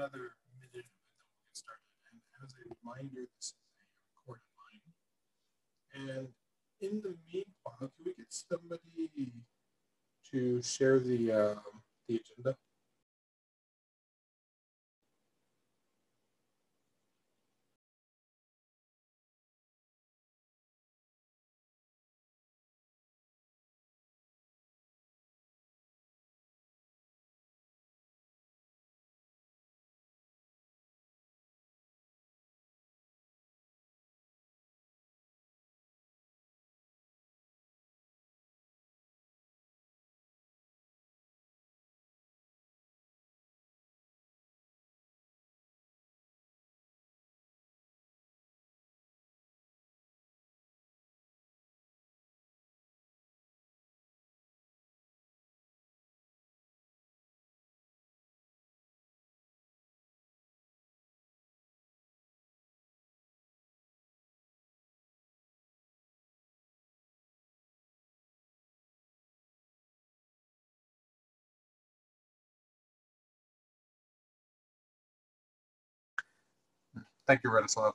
another minute and then we'll get started. And as a reminder, this is a recorded line. And in the meanwhile, can we get somebody to share the um, the agenda? Thank you, Radoslav.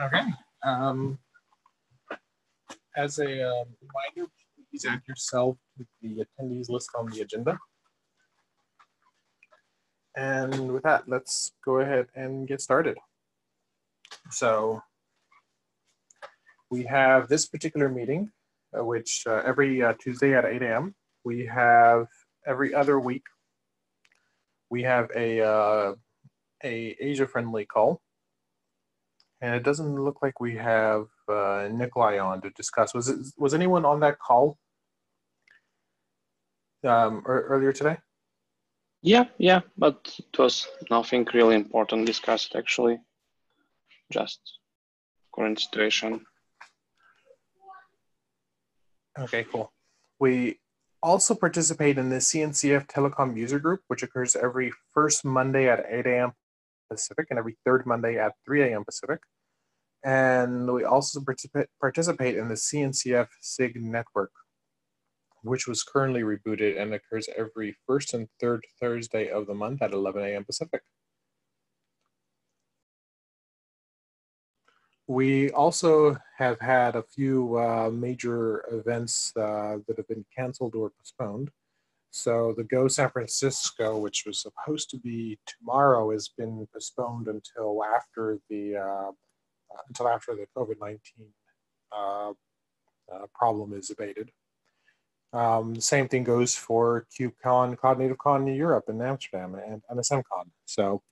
Okay. Um, as a um, reminder, please add yourself to the attendees list on the agenda. And with that, let's go ahead and get started. So we have this particular meeting, uh, which uh, every uh, Tuesday at 8 a.m. We have every other week. We have a uh, a Asia friendly call, and it doesn't look like we have uh, Nikolai on to discuss. Was it was anyone on that call um, earlier today? Yeah, yeah, but it was nothing really important discussed actually. Just current situation. Okay, cool. We also participate in the CNCF Telecom user group, which occurs every first Monday at 8 a.m. Pacific and every third Monday at 3 a.m. Pacific. And we also participate participate in the CNCF SIG network, which was currently rebooted and occurs every first and third Thursday of the month at 11 a.m. Pacific. We also have had a few uh, major events uh, that have been canceled or postponed. So the Go San Francisco, which was supposed to be tomorrow, has been postponed until after the uh, until after the COVID nineteen uh, uh, problem is abated. Um, the same thing goes for KubeCon, Cloud Native Con in Europe in Amsterdam and NSMCon. So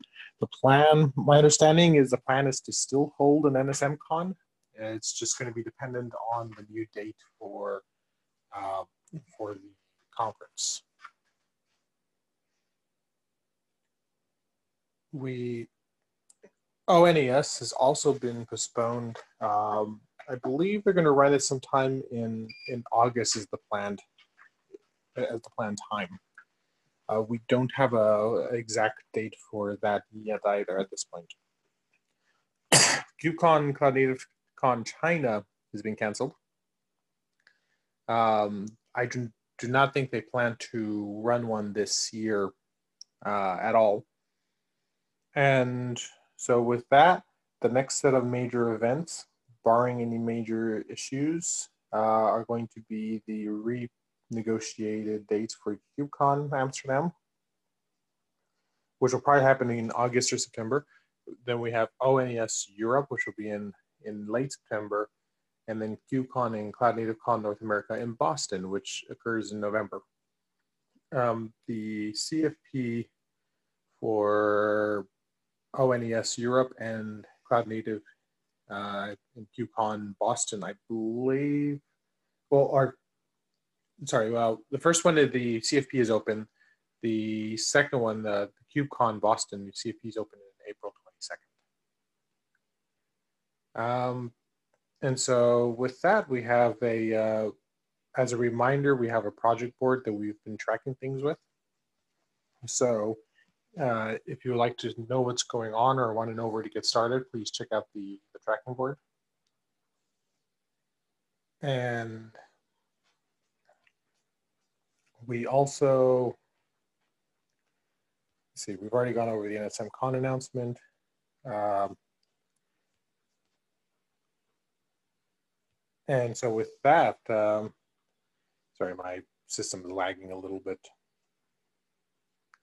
the plan, my understanding is the plan is to still hold an NSMCon. It's just going to be dependent on the new date for uh, for the conference. We ONES has also been postponed. Um, I believe they're going to run it sometime in in August is the planned as the planned time. Uh, we don't have a exact date for that yet either at this point. KubeCon Cloud Native Con China has been canceled. Um, I do, do not think they plan to run one this year uh, at all. And so with that, the next set of major events barring any major issues, uh, are going to be the renegotiated dates for KubeCon Amsterdam, which will probably happen in August or September. Then we have ONES Europe, which will be in, in late September, and then KubeCon and Cloud Native Con North America in Boston, which occurs in November. Um, the CFP for ONES Europe and Cloud Native uh, in KubeCon Boston, I believe. Well, or sorry, well, the first one, the CFP is open. The second one, the, the KubeCon Boston, the CFP is open in April 22nd. Um, and so with that, we have a, uh, as a reminder, we have a project board that we've been tracking things with. So uh, if you would like to know what's going on or want to know where to get started, please check out the tracking board. And we also, see, we've already gone over the NSM Con announcement. Um, and so with that, um, sorry, my system is lagging a little bit.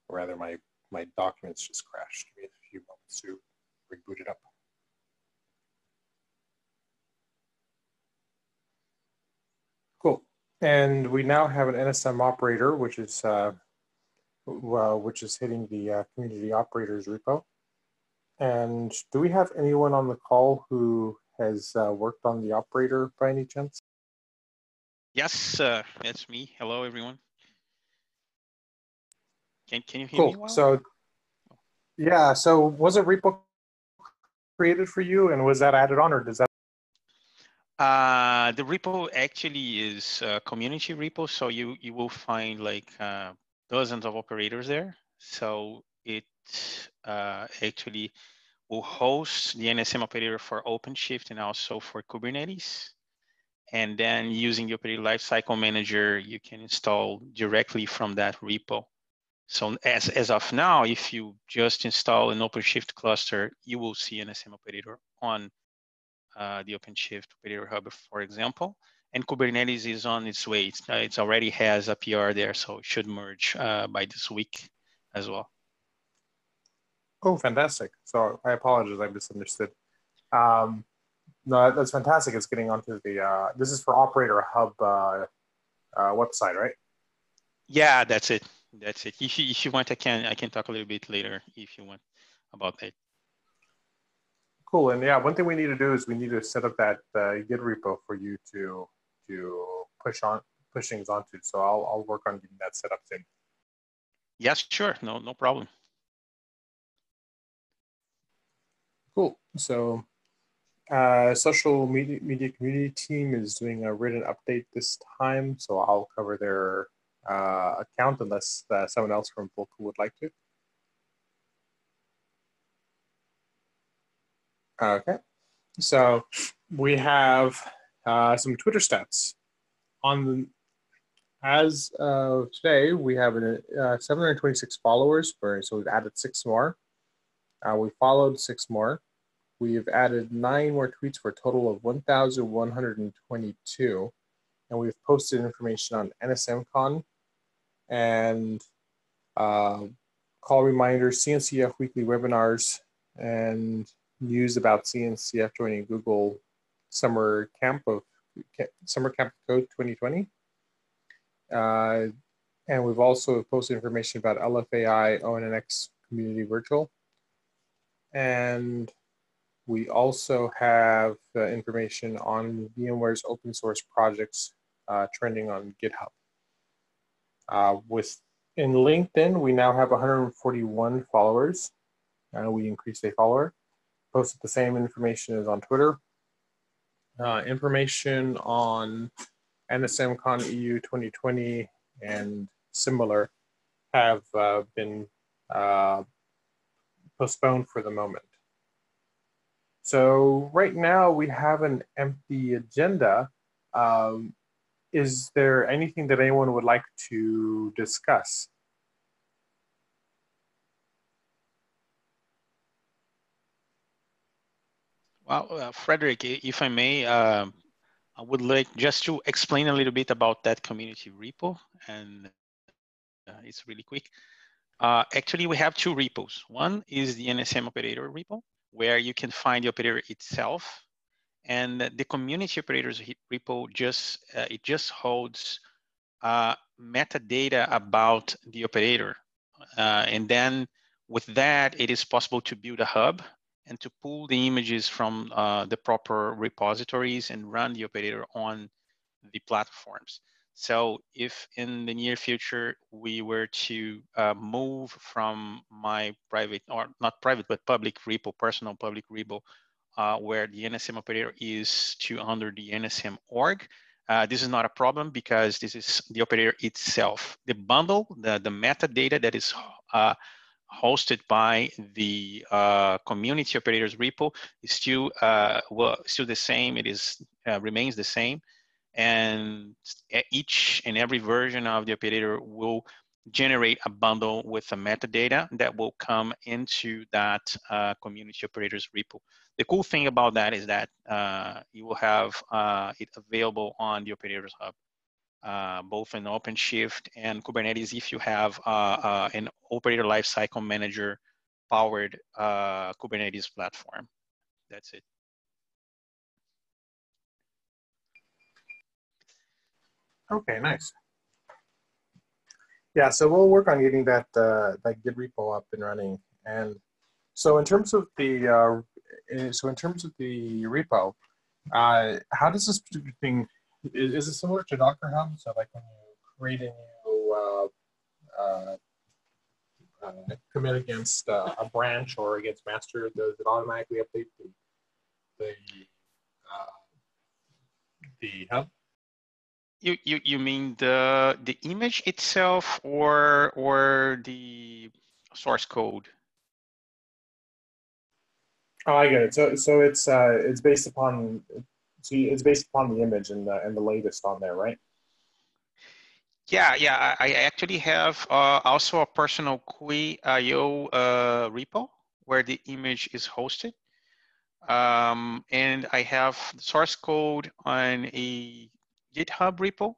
Rather, my, my documents just crashed. Give me a few moments to reboot it up. Cool. And we now have an NSM operator, which is uh, well, which is hitting the uh, community operators repo. And do we have anyone on the call who has uh, worked on the operator by any chance? Yes, uh, it's me. Hello, everyone. Can, can you hear cool. me well? So, yeah. So, was a repo created for you, and was that added on, or does that? Uh, the repo actually is a community repo, so you you will find like uh, dozens of operators there. So it uh, actually will host the NSM operator for OpenShift and also for Kubernetes. And then using the operator lifecycle manager, you can install directly from that repo. So as, as of now, if you just install an OpenShift cluster, you will see NSM operator on uh, the OpenShift operator hub, for example. And Kubernetes is on its way. It's, uh, it's already has a PR there, so it should merge uh, by this week as well. Oh, fantastic. So I apologize, I misunderstood. Um, no, that's fantastic. It's getting onto the, uh, this is for Operator Hub uh, uh, website, right? Yeah, that's it. That's it. If you, if you want, I can I can talk a little bit later if you want about that. Cool. And yeah, one thing we need to do is we need to set up that uh, Git repo for you to to push on push things onto. So I'll I'll work on getting that set up soon. Yes, sure. No, no problem. Cool. So uh, social media, media community team is doing a written update this time. So I'll cover their uh, account unless uh, someone else from Volca would like to. Okay, so we have uh, some Twitter stats. On the, as of today, we have a, uh, 726 followers, for, so we've added six more. Uh, we followed six more. We've added nine more tweets for a total of 1,122. And we've posted information on NSMCon and uh, call reminders, CNCF weekly webinars, and news about CNCF joining Google Summer Camp of Summer Camp Code 2020. Uh, and we've also posted information about LFAI ONNX Community Virtual. And we also have uh, information on VMware's open source projects uh, trending on GitHub. Uh, with in LinkedIn, we now have 141 followers. We increased a follower. Posted the same information as on Twitter. Uh, information on NSMCon EU 2020 and similar have uh, been uh, postponed for the moment. So right now we have an empty agenda. Um, is there anything that anyone would like to discuss? Well, uh, Frederick, if I may, uh, I would like just to explain a little bit about that community repo, and uh, it's really quick. Uh, actually, we have two repos. One is the NSM operator repo, where you can find the operator itself, and the community operators repo just uh, it just holds uh, metadata about the operator, and then with that, it is possible to build a hub and to pull the images from uh, the proper repositories and run the operator on the platforms. So if in the near future we were to uh, move from my private, or not private, but public repo, personal public repo, uh, where the NSM operator is to under the NSM org, uh, this is not a problem because this is the operator itself. The bundle, the, the metadata that is uh, hosted by the uh, community operators repo is still uh, well, still the same. It is uh, remains the same, and each and every version of the operator will generate a bundle with the metadata that will come into that uh, community operators repo. The cool thing about that is that uh, you will have uh, it available on the operators hub, uh, both in OpenShift and Kubernetes if you have uh, uh, an operator lifecycle manager powered Kubernetes platform. That's it. Okay, nice. Yeah, so we'll work on getting that uh, that Git repo up and running. And so in terms of the uh, so in terms of the repo, uh, how does this thing is, is it similar to Docker Hub? So like when you create a new uh, uh, uh, commit against uh, a branch or against master, does it automatically update the the uh, the hub? You, you you mean the the image itself or or the source code? Oh, I get it. So so it's uh it's based upon it's based upon the image and the and the latest on there, right? Yeah, yeah. I, I actually have uh, also a personal Quay.io uh, repo where the image is hosted. Um, and I have source code on a GitHub repo.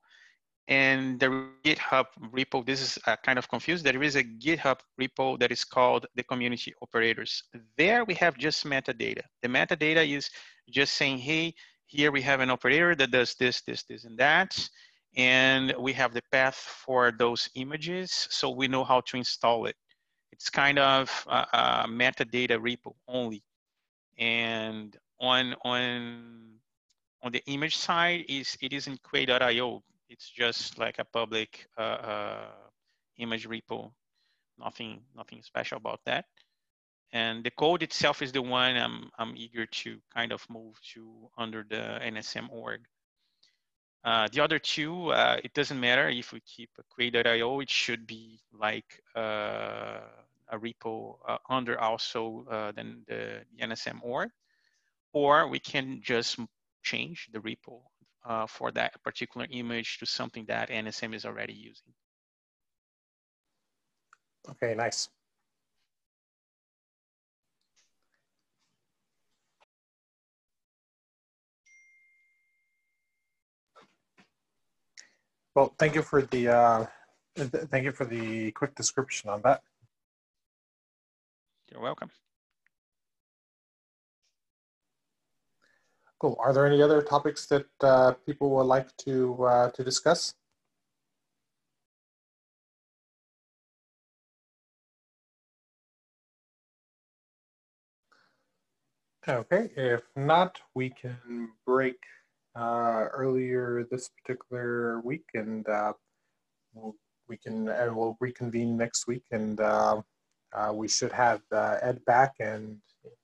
And the GitHub repo, this is uh, kind of confused. There is a GitHub repo that is called the community operators. There we have just metadata. The metadata is just saying, hey, here we have an operator that does this, this, this, and that. And we have the path for those images, so we know how to install it. It's kind of a, a metadata repo only. And on, on on the image side is it is in Quay.io. It's just like a public uh, uh, image repo. Nothing, nothing special about that. And the code itself is the one I'm, I'm eager to kind of move to under the NSM org. Uh, the other two, uh, it doesn't matter if we keep a Quay.io, it should be like uh, a repo uh, under also uh, then the, the NSM org, or we can just change the repo uh, for that particular image to something that NSM is already using. Okay, nice. Well, thank you for the uh, th thank you for the quick description on that. You're welcome. Cool. Are there any other topics that uh, people would like to uh, to discuss? Okay, if not, we can break uh, earlier this particular week and uh, we'll, can uh, we'll reconvene next week and uh, uh, we should have uh, Ed back and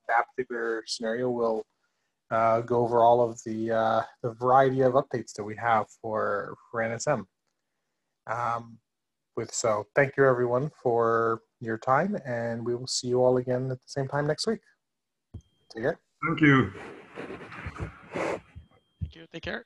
that particular scenario we'll uh, go over all of the, the variety of updates that we have for, for NSM. Um, with so, thank you everyone for your time, and we will see you all again at the same time next week. Take care. Thank you. You. Take care.